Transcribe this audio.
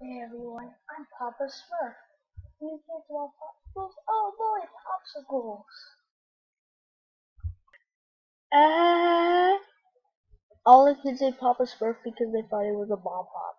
Hey everyone, I'm Papa Smurf. You kids love popsicles? Oh boy, popsicles! Uh, all the kids say Papa Smurf because they thought it was a bomb pop.